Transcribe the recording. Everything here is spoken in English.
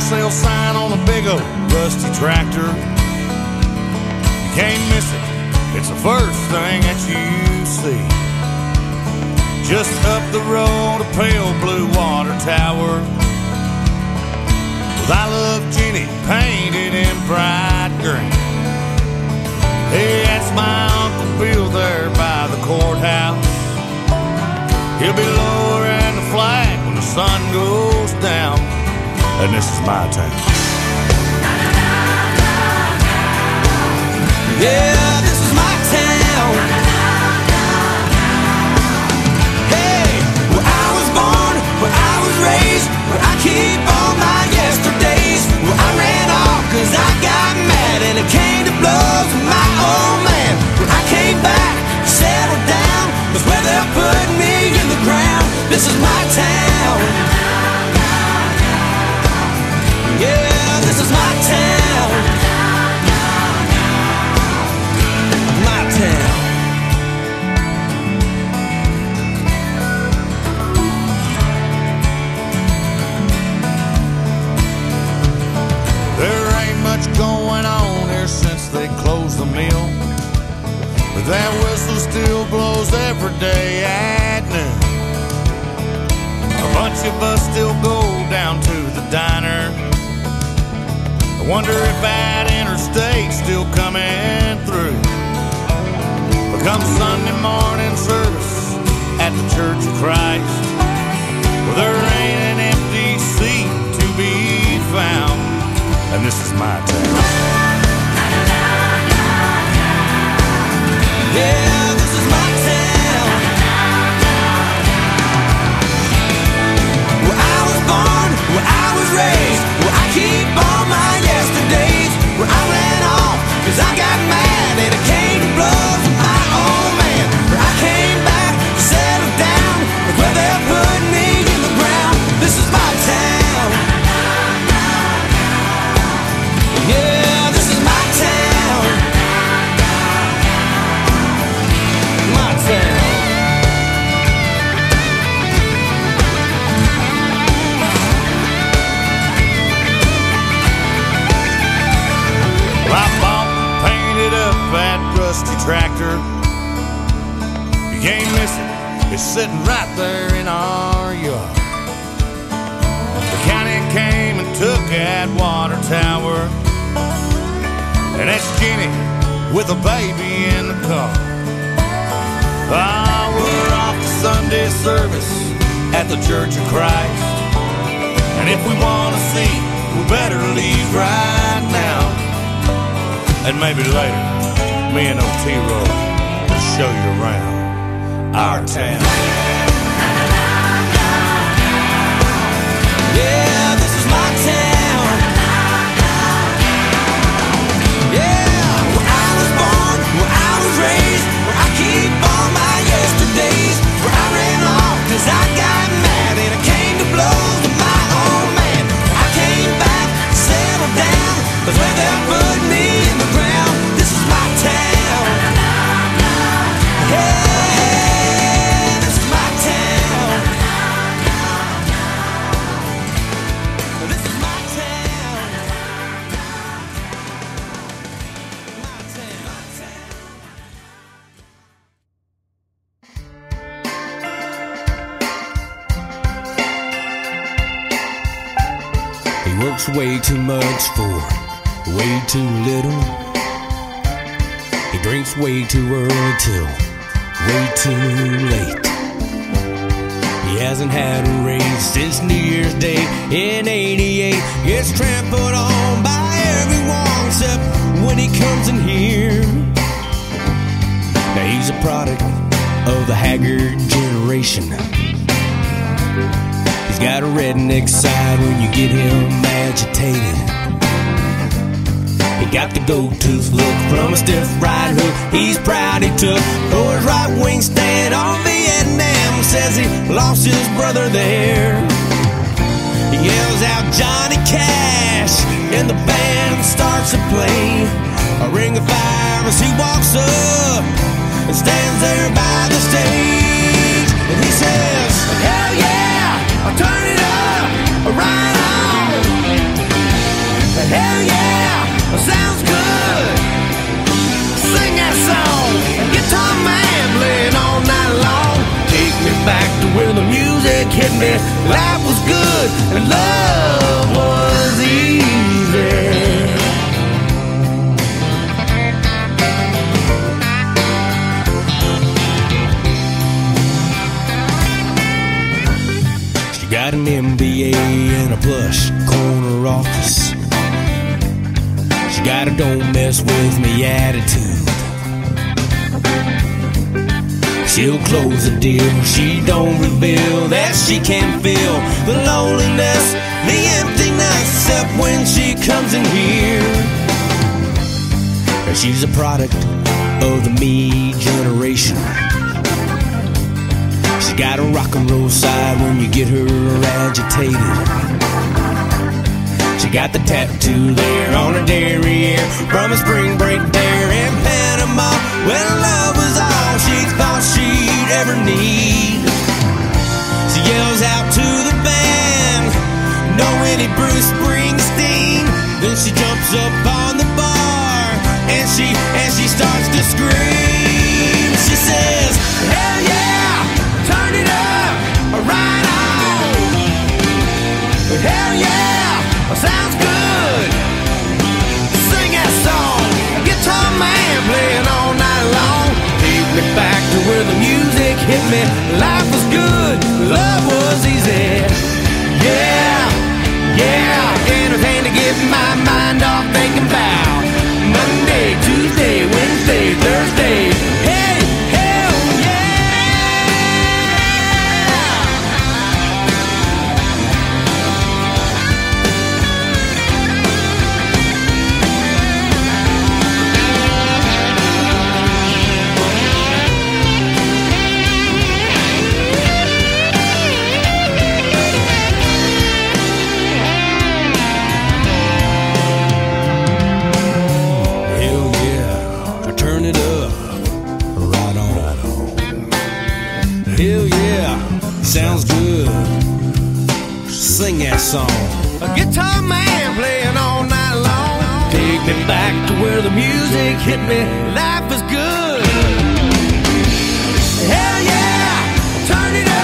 sign on a big old rusty tractor. You can't miss it, it's the first thing that you see. Just up the road, a pale blue water tower. With I love Jenny painted in bright green. Hey, that's my Uncle Bill there by the courthouse. He'll be lowering the flag when the sun goes down. And this is my town. Yeah, wonder if that interstate's still coming through. Come Sunday morning service at the Church of Christ, can't miss it. It's sitting right there in our yard. The county came and took that water tower. And that's Jenny with a baby in the car. Ah, we're off to Sunday service at the Church of Christ. And if we want to see, we better leave right now. And maybe later, me and OT Roll will show you around our town. Yeah, this is my town. Yeah, where I was born, where I was raised, where I keep all my yesterdays. Where I ran off cause I got mad and it came to my old man. I came back, down, was where Way too much for way too little. He drinks way too early till way too late. He hasn't had a raise since New Year's Day in 88. Gets trampled on by everyone except when he comes in here. Now he's a product of the haggard generation. He's got a redneck side when you get him agitated. He got the gold tooth look from a stiff right hook. He's proud he took for his right wing stand on Vietnam. Says he lost his brother there. He yells out Johnny Cash, and the band starts to play. A ring of fire as he walks up and stands there by the stage. And he says, Hell yeah, I'll turn it up, right on. Hell yeah, an MBA and a plush corner office. She got a don't mess with me attitude. She'll close the deal. She don't reveal that she can feel the loneliness, the emptiness, except when she comes in here. She's a product of the me generation. Got a rock and roll side when you get her agitated. She got the tattoo there on her derriere from a spring break there in Panama when love was all she thought she'd ever need. She yells out to the band, know any Bruce Springsteen. Then she jumps up me. Life was good, that song. A guitar man playing all night long. Take me back to where the music hit me. Life is good. Hell yeah, turn it up.